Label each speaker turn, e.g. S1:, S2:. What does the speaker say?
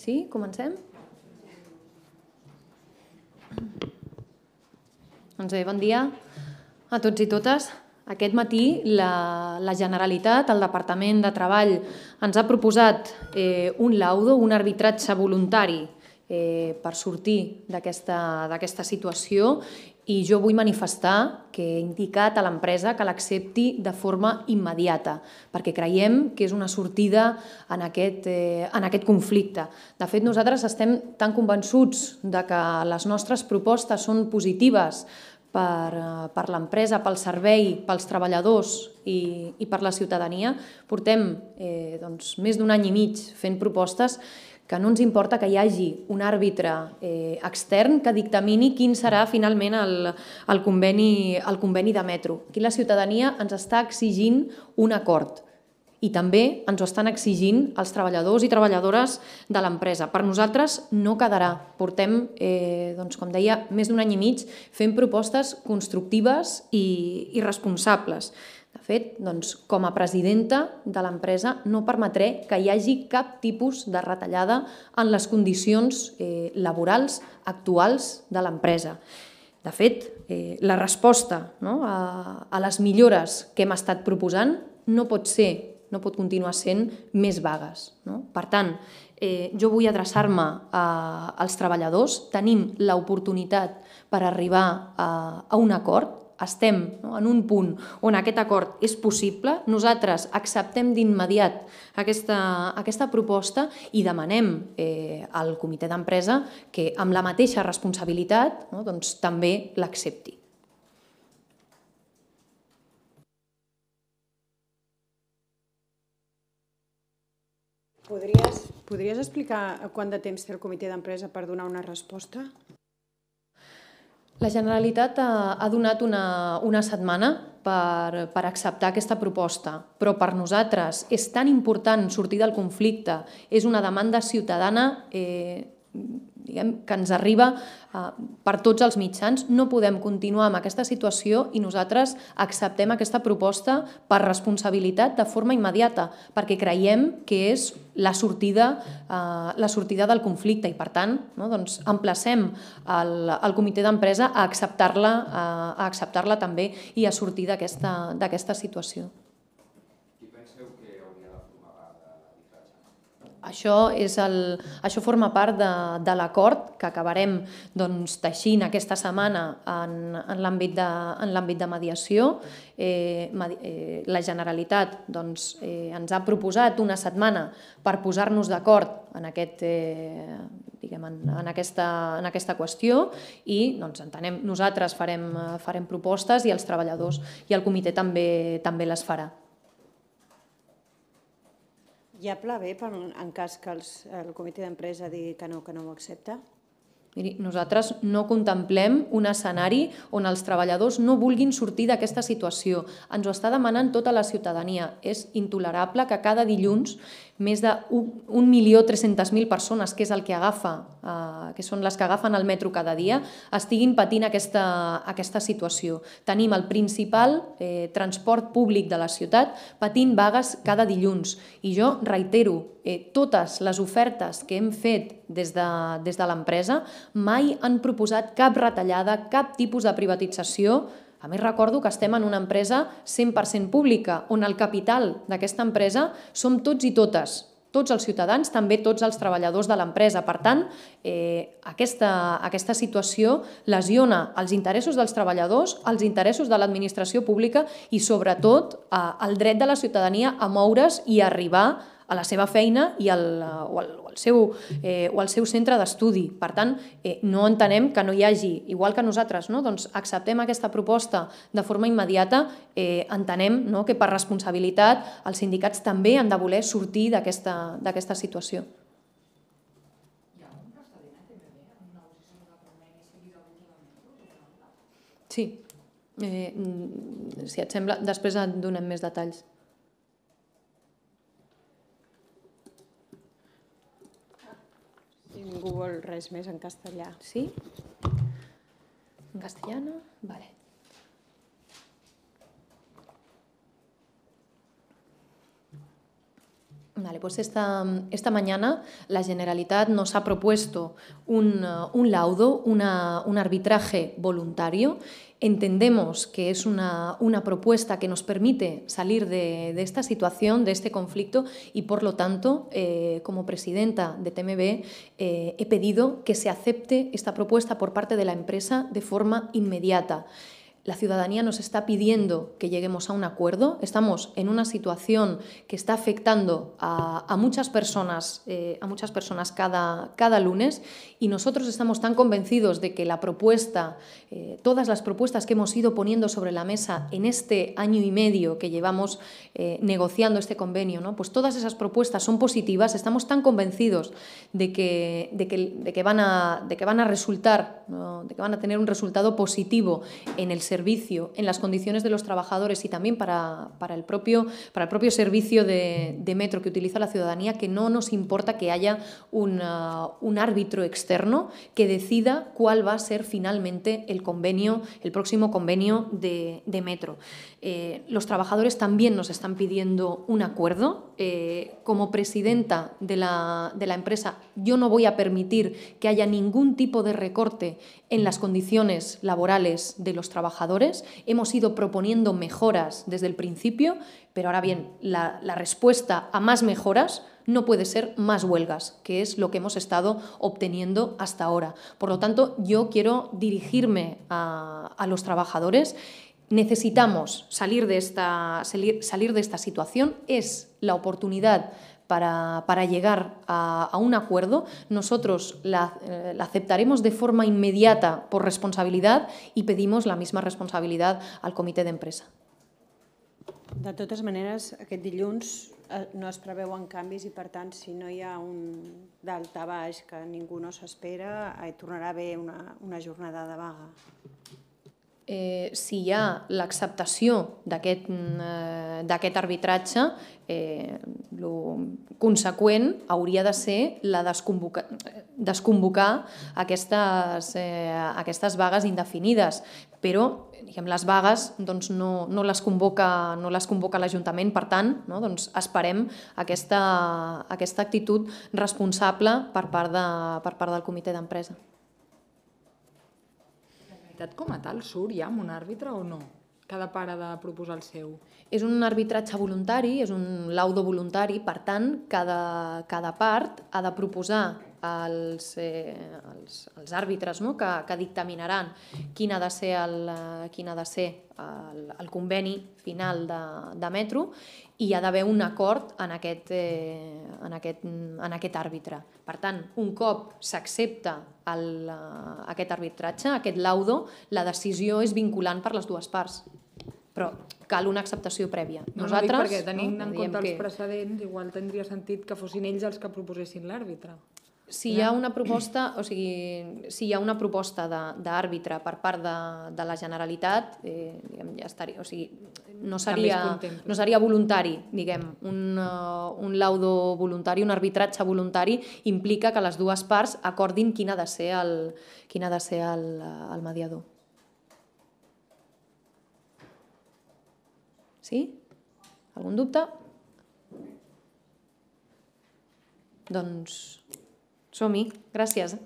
S1: Sí, comencem? Doncs bé, bon dia a tots i totes. Aquest matí la, la Generalitat, el Departament de Treball, ens ha proposat eh, un laudo, un arbitratge voluntari eh, per sortir d'aquesta situació i jo vull manifestar que he indicat a l'empresa que l'accepti de forma immediata, perquè creiem que és una sortida en aquest, eh, en aquest conflicte. De fet, nosaltres estem tan convençuts de que les nostres propostes són positives per, eh, per l'empresa, pel servei, pels treballadors i, i per la ciutadania. Portem eh, doncs, més d'un any i mig fent propostes que no ens importa que hi hagi un àrbitre eh, extern que dictamini quin serà finalment el, el, conveni, el conveni de metro. Aquí la ciutadania ens està exigint un acord i també ens ho estan exigint els treballadors i treballadores de l'empresa. Per nosaltres no quedarà. Portem, eh, doncs, com deia, més d'un any i mig fent propostes constructives i, i responsables. De fet, doncs, com a presidenta de l'empresa no permetré que hi hagi cap tipus de retallada en les condicions eh, laborals actuals de l'empresa. De fet, eh, la resposta no, a, a les millores que hem estat proposant no pot ser, no pot continuar sent més vagues. No? Per tant, eh, jo vull adreçar-me als treballadors. Tenim l'oportunitat per arribar a, a un acord estem no, en un punt on aquest acord és possible, nosaltres acceptem d'immediat aquesta, aquesta proposta i demanem eh, al comitè d'empresa que amb la mateixa responsabilitat no, doncs, també l'accepti.
S2: Podries, podries explicar quant de temps té el comitè d'empresa per donar una resposta?
S1: La Generalitat ha, ha donat una, una setmana per, per acceptar aquesta proposta, però per nosaltres és tan important sortir del conflicte, és una demanda ciutadana eh, diguem, que ens arriba eh, per tots els mitjans. No podem continuar amb aquesta situació i nosaltres acceptem aquesta proposta per responsabilitat de forma immediata, perquè creiem que és la sortida, eh, la sortida del conflicte i, per tant, no, doncs, emplacem el, el comitè d'empresa a acceptar-la a acceptar-la també i a sortir d'aquesta situació. Això, és el, això forma part de, de l'acord que acabarem doncs, teixint aquesta setmana en, en l'àmbit de, de mediació. Eh, eh, la Generalitat doncs, eh, ens ha proposat una setmana per posar-nos d'acord en, aquest, eh, diguem, en, en, aquesta, en aquesta qüestió i doncs, entenem, nosaltres farem, farem propostes i els treballadors i el comitè també, també les farà.
S2: Hi ha pla B per, en cas que els, el comitè d'empresa digui que no, que no ho accepta?
S1: Miri, nosaltres no contemplem un escenari on els treballadors no vulguin sortir d'aquesta situació. Ens ho està demanant tota la ciutadania. És intolerable que cada dilluns més de 1.300.000 persones, que és el que agafa, eh, que són les que agafen el metro cada dia, estiguin patint aquesta, aquesta situació. Tenim el principal eh, transport públic de la ciutat patint vagues cada dilluns. I jo reitero, eh, totes les ofertes que hem fet des de, des de l'empresa mai han proposat cap retallada, cap tipus de privatització a més, recordo que estem en una empresa 100% pública, on el capital d'aquesta empresa som tots i totes, tots els ciutadans, també tots els treballadors de l'empresa. Per tant, eh, aquesta, aquesta situació lesiona els interessos dels treballadors, els interessos de l'administració pública i, sobretot, eh, el dret de la ciutadania a moure's i arribar a la seva feina i al, o, al, o, al seu, eh, o al seu centre d'estudi. Per tant, eh, no entenem que no hi hagi, igual que nosaltres, no? doncs acceptem aquesta proposta de forma immediata, eh, entenem no? que per responsabilitat els sindicats també han de voler sortir d'aquesta situació. Sí, eh, mm, si et sembla, després et donem més detalls.
S2: ningú vol res més en castellà.
S1: Sí? En castellano? Vale. Pues esta, mañana la Generalitat nos ha propuesto un, un laudo, un arbitraje voluntario. Entendemos que es una, propuesta que nos permite salir de, de, esta situación, de este conflicto, y por lo tanto, eh, como presidenta de TMB, eh, he pedido que se acepte esta propuesta por parte de la empresa de forma inmediata la ciudadanía nos está pidiendo que lleguemos a un acuerdo. Estamos en una situación que está afectando a, muchas personas, eh, a muchas personas cada, cada, lunes y nosotros estamos tan convencidos de que la propuesta, eh, todas las propuestas que hemos ido poniendo sobre la mesa en este año y medio que llevamos eh, negociando este convenio, ¿no? pues todas esas propuestas son positivas. Estamos tan convencidos de que, de que, de que, van, a, de que van a resultar, de que van a tener un resultado positivo en el servicio, en las condiciones de los trabajadores y también para, para el, propio, para el propio servicio de, metro que utiliza la ciudadanía, que no nos importa que haya una, un árbitro externo que decida cuál va a ser finalmente el convenio, el próximo convenio de, de metro. Eh, los trabajadores también nos están pidiendo un acuerdo. Eh, como presidenta de la, de la empresa, yo no voy a permitir que haya ningún tipo de recorte en las condiciones laborales de los trabajadores. Hemos ido proponiendo mejoras desde el principio, pero ahora bien, la, respuesta a más mejoras no puede ser más huelgas, que es lo que hemos estado obteniendo hasta ahora. Por lo tanto, yo quiero dirigirme a, los trabajadores necesitamos salir de esta situación, es la oportunidad para, para llegar a, a, un acuerdo. Nosotros la, eh, la, aceptaremos de forma inmediata por responsabilidad y pedimos la misma responsabilidad al comitè d'empresa.
S2: De totes maneres, aquest dilluns eh, no es preveuen canvis i, per tant, si no hi ha un d'alta baix que ningú no s'espera, eh, tornarà a haver una, una jornada de vaga
S1: eh, si hi ha l'acceptació d'aquest eh, arbitratge, eh, lo conseqüent hauria de ser la desconvocar, desconvocar aquestes, eh, aquestes vagues indefinides, però diguem, les vagues doncs, no, no, les convoca, no les convoca l'Ajuntament, per tant, no, doncs esperem aquesta, aquesta actitud responsable per part, de, per part del comitè d'empresa
S3: generalitat com a tal surt ja amb un àrbitre o no? Cada part ha de proposar el seu.
S1: És un arbitratge voluntari, és un laudo voluntari, per tant, cada, cada part ha de proposar els, eh, els, els àrbitres no? que, que dictaminaran quin ha de ser el, quin ha de ser el, el conveni final de, de metro i hi ha d'haver un acord en aquest, eh, en, aquest, en aquest àrbitre. Per tant, un cop s'accepta aquest arbitratge, aquest laudo, la decisió és vinculant per les dues parts. Però cal una acceptació prèvia.
S3: No, Nosaltres, no perquè tenint no, en compte els que... precedents, igual tindria sentit que fossin ells els que proposessin l'àrbitre
S1: si hi ha una proposta, o sigui, si hi ha una proposta d'àrbitre per part de, de la Generalitat, eh, diguem, ja estaria, o sigui, no seria, no seria voluntari, diguem, un, uh, un laudo voluntari, un arbitratge voluntari implica que les dues parts acordin quin ha de ser el, quin ha de ser el, el mediador. Sí? Algun dubte? Doncs som-hi. Gràcies.